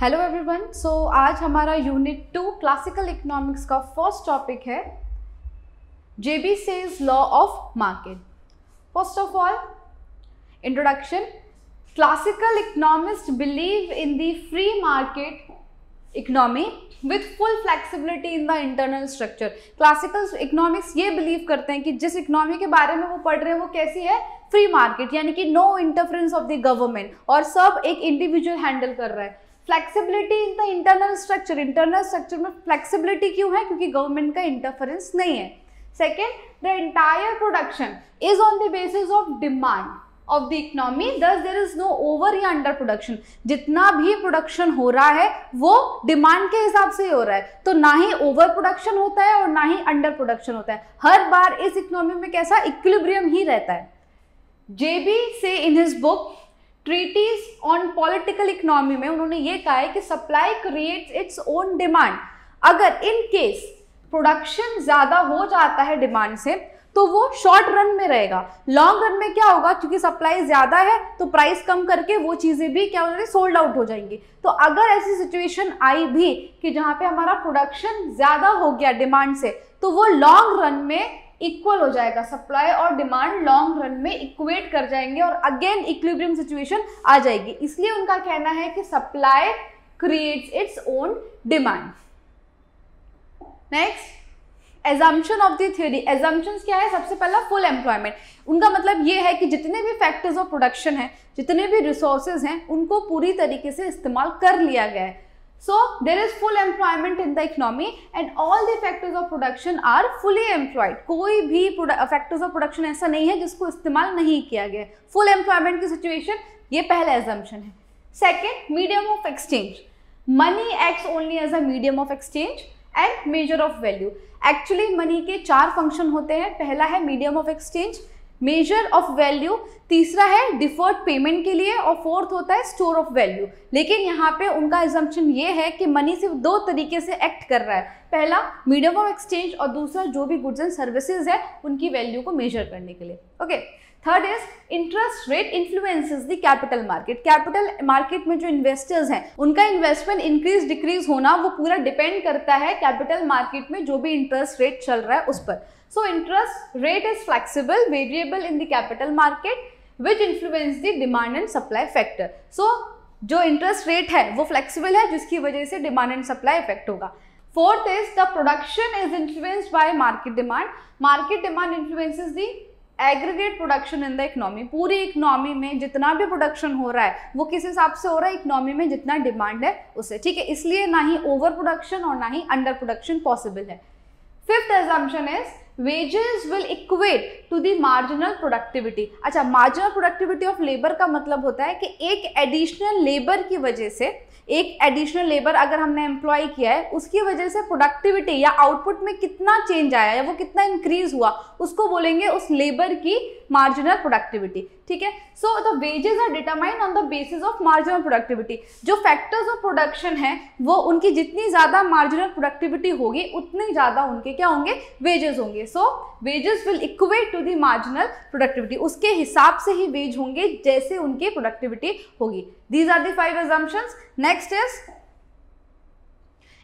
Hello everyone so आज हमारा unit two classical economics का फ़र्स्ट टॉपिक है J B Say's law of market first of all introduction classical economist believe in the free market economy with full flexibility in the internal structure classical economics ये believe करते हैं कि जिस economy के बारे में वो पढ़ रहे हैं, वो कैसी है? फ्री मार्केट यानी कि no interference of the government और सब एक इंडिविजुअल हैंडल कर रहा है। Flexibility in the internal structure internal structure में फ्लेक्सिबिलिटी क्यों है? क्योंकि गवर्नमेंट का इंटरफेरेंस नहीं है। Second the entire production is on the basis of demand of the economy thus there is no over या अंडर प्रोडक्शन जितना भी प्रोडक्शन हो रहा है, वो डिमांड के हिसाब से ही हो रहा है। तो ना ही ओवर प्रोडक्शन होता है और ना ही अंडर प्रोडक्शन होता है। हर बार इस इकोनॉमी में कैसा? इक्विलिब्रियम ही रहता है। J B Say in his book treatise on political economy में उन्होंने ये कहा है कि supply creates its own demand अगर इन केस प्रोडक्शन ज़्यादा हो जाता है डिमांड से तो वो शॉर्ट रन में रहेगा. लॉन्ग रन में क्या होगा? क्योंकि सप्लाई ज़्यादा है तो प्राइस कम करके वो चीज़ें भी क्या हो जाएगी सोल्ड आउट हो जाएँगी. तो अगर ऐसी सिचुएशन आई भी कि जहाँ पे हमारा प्रोडक्शन ज़्यादा हो गया डिमांड से तो वो लॉन्ग रन में इक्वल हो जाएगा. सप्लाई और डिमांड लॉन्ग रन में इक्वेट कर जाएँगे और अगेन इक्विलिब्रियम सिचुएशन आ जाएगी. इसलिए उनका कहना है कि supply creates its own demand next assumption of the theory assumption क्या है? सबसे पहला फुल एम्प्लॉयमेंट उनका मतलब ये है कि जितने भी फैक्टर्स ऑफ़ प्रोडक्शन है, जितने भी रिसोर्सेज हैं, उनको पूरी तरीके से इस्तेमाल कर लिया गया है. So there is full employment in the economy and all the factors of production are fully employed. कोई भी factors of production ऐसा नहीं है जिसको इस्तेमाल नहीं किया गया full employment की situation ये पहला assumption है second medium of exchange money acts only as a medium of exchange and measure of value actually money के चार function होते हैं पहला है medium of exchange measure of value तीसरा है डिफर्ड पेमेंट के लिए और फोर्थ होता है स्टोर ऑफ़ वैल्यू लेकिन यहाँ पे उनका एजम्पन ये है कि मनी सिर्फ़ दो तरीके से एक्ट कर रहा है. पहला मीडियम ऑफ़ एक्सचेंज और दूसरा, जो भी गुड्स एंड सर्विसेज़ है, उनकी वैल्यू को मेजर करने के लिए. Okay third is interest rate influences the capital market capital market में जो इन्वेस्टर्स हैं उनका इन्वेस्टमेंट इंक्रीज डिक्रीज होना वो पूरा डिपेंड करता है कैपिटल मार्केट में जो भी इंटरेस्ट रेट चल रहा है उस पर. So interest rate is flexible, variable in the capital market which influence the demand and supply factor so जो इंटरेस्ट रेट है वो फ्लेक्सिबल है जिसकी वजह से डिमांड एंड सप्लाई इफ़ेक्ट होगा. Fourth is the production is influenced by market demand market demand influences the aggregate production in the economy पूरी economy में जितना भी प्रोडक्शन हो रहा है, वो किस हिसाब से हो रहा है? इकोनॉमी में जितना डिमांड है उससे ठीक है? इसलिए ना ही ओवर प्रोडक्शन और ना ही अंडर प्रोडक्शन पॉसिबल है। Fifth assumption is wages will equate to the marginal productivity अच्छा मार्जिनल प्रोडक्टिविटी ऑफ़ लेबर का मतलब होता है कि एक एडिशनल लेबर की वजह से एक एडिशनल लेबर अगर हमने एम्प्लॉय किया है, उसकी वजह से प्रोडक्टिविटी या आउटपुट में कितना चेंज आया या वो कितना इंक्रीज हुआ, उसको बोलेंगे उस लेबर की मार्जिनल प्रोडक्टिविटी ठीक है? So the wages are determined on the basis of marginal productivity जो फैक्टर्स ऑफ़ प्रोडक्शन है, वो उनकी जितनी ज़्यादा मार्जिनल प्रोडक्टिविटी होगी, उतनी ज़्यादा उनके क्या होंगे? वेजेस होंगे. So wages will equate to the marginal productivity उसके हिसाब से ही वेज होंगे जैसे उनकी प्रोडक्टिविटी होगी. These are the five next is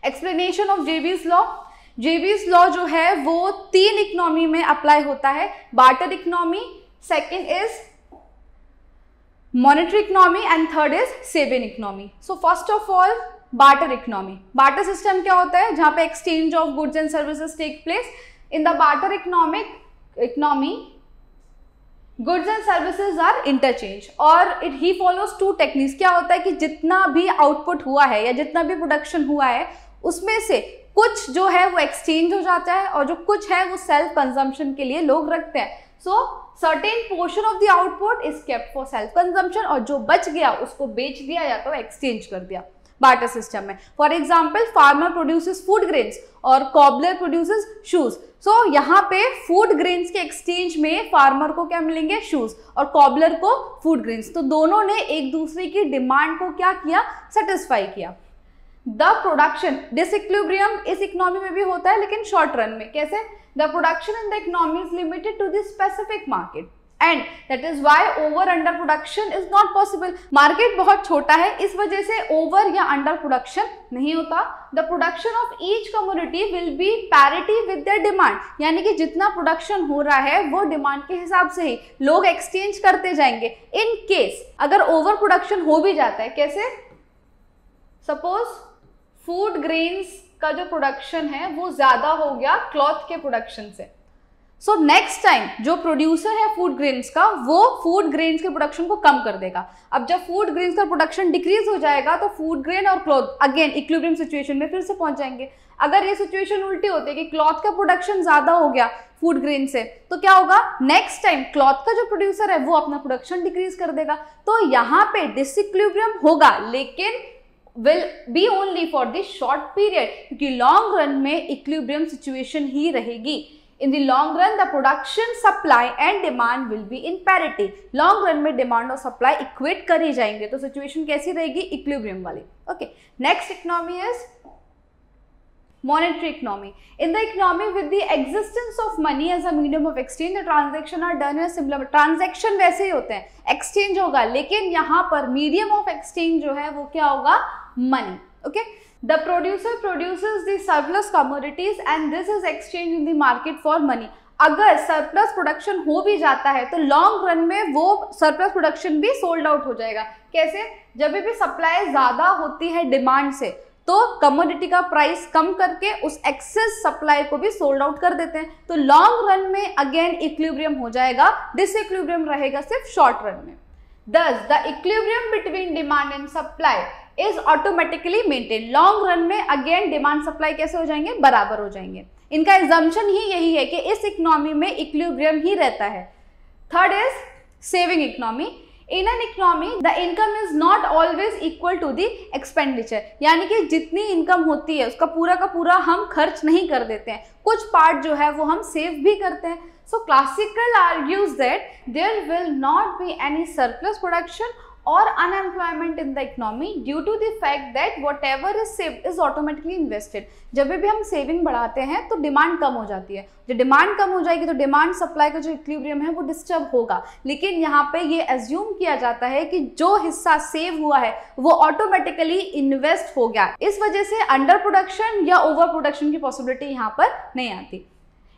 explanation of J B's law J B's law जो है, वो तीन इकोनॉमी में अप्लाई होता है. Barter economy second is monetary economy and third is saving economy so first of all barter economy barter system क्या होता है? जहाँ पे exchange of goods and services take place in the barter economic economy goods and services are interchange और it ही follows to techniques क्या होता है कि जितना भी आउटपुट हुआ है या जितना भी प्रोडक्शन हुआ है, उसमें से कुछ जो है वो एक्सचेंज हो जाता है और जो कुछ है वो सेल्फ कंजम्पशन के लिए लोग रखते हैं। So certain portion of the output is kept for self consumption और जो बच गया, उसको बेच दिया या तो एक्सचेंज कर दिया बार्टर सिस्टम में। For example farmer produces food grains और कॉबलर प्रोड्यूसेस शूज़ सो यहाँ पे फ़ूड ग्रेन्स के एक्सचेंज में फार्मर को क्या मिलेंगे? शूज़ और कॉबलर को फ़ूड ग्रेन्स तो दोनों ने एक दूसरे की डिमांड को क्या किया? सेटिस्फाई किया। द प्रोडक्शन डिसइक्विलिब्रियम इस इकोनॉमी में भी होता है, लेकिन शॉर्ट रन में। कैसे? The production in the economy is limited to the specific market and that is why over under production is not possible market बहुत छोटा है, इस वजह से ओवर या अंडर प्रोडक्शन नहीं होता। The production of each community will be parity with the demand यानी कि जितना प्रोडक्शन हो रहा है, वो डिमांड के हिसाब से ही लोग एक्सचेंज करते जाएँगे। इन केस अगर ओवर प्रोडक्शन हो भी जाता है, कैसे? सपोज़ फ़ूड ग्रेन्स का जो प्रोडक्शन है, वो ज़्यादा हो गया क्लॉथ के प्रोडक्शन से। सो नेक्स्ट टाइम जो प्रोड्यूसर है फ़ूड ग्रेन्स का, वो फ़ूड ग्रेन्स के प्रोडक्शन को कम कर देगा। अब जब फ़ूड ग्रेन्स का प्रोडक्शन डिक्रीज हो जाएगा तो फ़ूड ग्रेन और क्लॉथ अगेन इक्विलिब्रियम सिचुएशन में फिर से पहुँच जाएँगे। अगर ये सिचुएशन उल्टी होती है कि क्लॉथ का प्रोडक्शन ज़्यादा हो गया फ़ूड ग्रेन से तो क्या होगा? नेक्स्ट टाइम क्लॉथ का जो प्रोड्यूसर है, वो अपना प्रोडक्शन डिक्रीज कर देगा। तो यहाँ पे डिसइक्विलिब्रियम होगा, लेकिन will be only for this short period क्योंकि लॉन्ग रन में इक्विलिब्रियम सिचुएशन ही रहेगी in the long run the production supply and demand will be in parity long run में डिमांड और सप्लाई इक्वेट कर ही जाएँगे तो सिचुएशन कैसी रहेगी इक्विलिब्रियम वाली okay next economy is monetary economy. In the economy with the existence of money as a medium of exchange, the transaction are done in a similar transaction वैसे ही होते हैं। Exchange होगा। लेकिन यहाँ पर medium of exchange जो है वो क्या होगा? Money. Okay. The producer produces the surplus commodities and this is exchanged in the market for money. अगर सरप्लस प्रोडक्शन हो भी जाता है तो लॉन्ग रन में वो सरप्लस प्रोडक्शन भी सोल्ड आउट हो जाएगा कैसे जब भी सप्लाई ज़्यादा होती है डिमांड से तो कमोडिटी का प्राइस कम करके उस एक्सेस सप्लाई को भी सोल्ड आउट कर देते हैं तो लॉन्ग रन में अगेन इक्विलिब्रियम हो जाएगा डिसइक्विलिब्रियम रहेगा सिर्फ़ शॉर्ट रन में thus the equilibrium between demand and supply is automatically maintain long run में अगेन डिमांड सप्लाई कैसे हो जाएँगे? बराबर हो जाएँगे। इनका एग्जाम्पन ही यही है कि इस इकोनॉमी में इक्विलिब्रियम ही रहता है। Third is saving economy in an economy the income is not always equal to the expenditure यानी कि जितनी इनकम होती है, उसका पूरा का पूरा हम खर्च नहीं कर देते हैं। कुछ पार्ट जो है, वो हम सेव भी करते हैं। So classical argues that there will not be any surplus production or unemployment in the economy due to the fact that whatever is saved is automatically invested. जब भी हम सेविंग बढ़ाते हैं तो डिमांड कम हो जाती है। जब डिमांड कम हो जाएगी तो डिमांड सप्लाई का जो इक्विलिब्रियम है, वो डिस्टर्ब होगा। लेकिन यहाँ पे ये एज्यूम किया जाता है कि जो हिस्सा सेव हुआ है, वो ऑटोमेटिकली इन्वेस्ट हो गया। इस वजह से अंडर प्रोडक्शन या ओवर प्रोडक्शन की पॉसिबिलिटी यहाँ पर नहीं आती।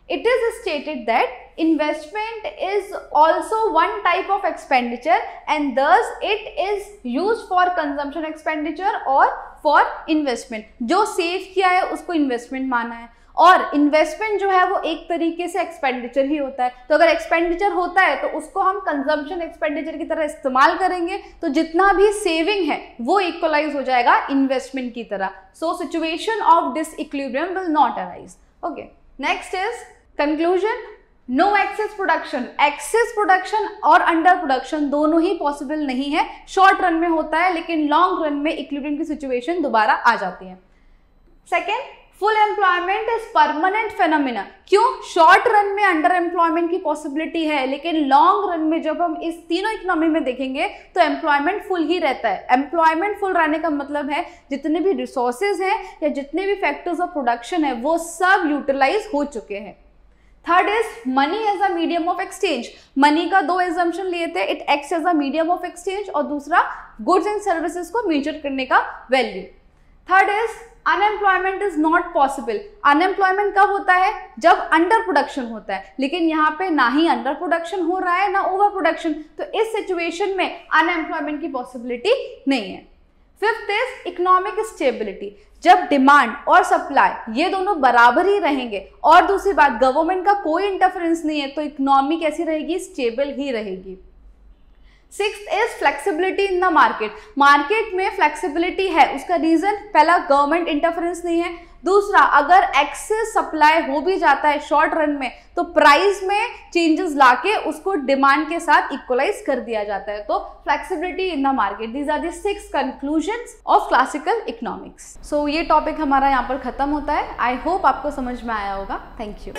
It is stated that investment is also one type of expenditure and thus it is used for consumption expenditure or for investment. जो सेव किया है, उसको इन्वेस्टमेंट माना है। और इन्वेस्टमेंट जो है, वो एक तरीके से एक्सपेंडिचर ही होता है। तो अगर एक्सपेंडिचर होता है तो उसको हम कंजम्पशन एक्सपेंडिचर की तरह इस्तेमाल करेंगे। तो जितना भी सेविंग है, वो इक्वलाइज हो जाएगा इन्वेस्टमेंट की तरह। So situation of disequilibrium will not arise okay next is conclusion no excess production excess production और अंडर प्रोडक्शन दोनों ही पॉसिबल नहीं है। शॉर्ट रन में होता है, लेकिन लॉन्ग रन में इक्विलिब्रियम की सिचुएशन दोबारा आ जाती है। Second full employment is permanent phenomena क्यों? शॉर्ट रन में अंडर एम्प्लॉयमेंट की पॉसिबिलिटी है, लेकिन लॉन्ग रन में जब हम इस तीनों इकोनॉमी में देखेंगे तो एम्प्लॉयमेंट फुल ही रहता है। एम्प्लॉयमेंट फुल रहने का मतलब है, जितने भी रिसोर्सेज हैं या जितने भी फैक्टर्स ऑफ़ प्रोडक्शन है, वो सब यूटिलाइज हो चुके हैं। Third is money as a medium of exchange money का दो एग्जाम्पन लिए थे it acts as a medium of exchange और दूसरा गुड्स एंड सर्विसेज़ को मेजर करने का value third is unemployment is not possible unemployment कब होता है? जब अंडर प्रोडक्शन होता है. लेकिन यहाँ पे ना ही अंडर प्रोडक्शन हो रहा है, ना ओवर प्रोडक्शन तो इस सिचुएशन में अनएम्प्लॉयमेंट की पॉसिबिलिटी नहीं है. फिफ्थ इज़ इकोनॉमिक स्टेबिलिटी जब डिमांड और सप्लाई, ये दोनों बराबर ही रहेंगे। और दूसरी बात, गवर्नमेंट का कोई इंटरफेरेंस नहीं है तो इकोनॉमी कैसी रहेगी? स्टेबल ही रहेगी। Six is flexibility in the market market में फ्लेक्सिबिलिटी है, उसका रीजन पहला गवर्नमेंट इंटरफेरेंस नहीं है। दूसरा, अगर एक्सेस सप्लाई हो भी जाता है शॉर्ट रन में तो प्राइस में चेंजेस लाके उसको डिमांड के साथ इक्वलाइज कर दिया जाता है। तो flexibility in the market these are the six conclusion of classical economics so ये टॉपिक हमारा यहाँ पर खत्म होता है। आई होप आपको समझ में आया होगा। Thank you